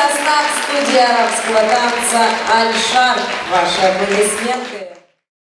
Состав студии арабского танца «Аль-Шар». Ваши аплодисменты.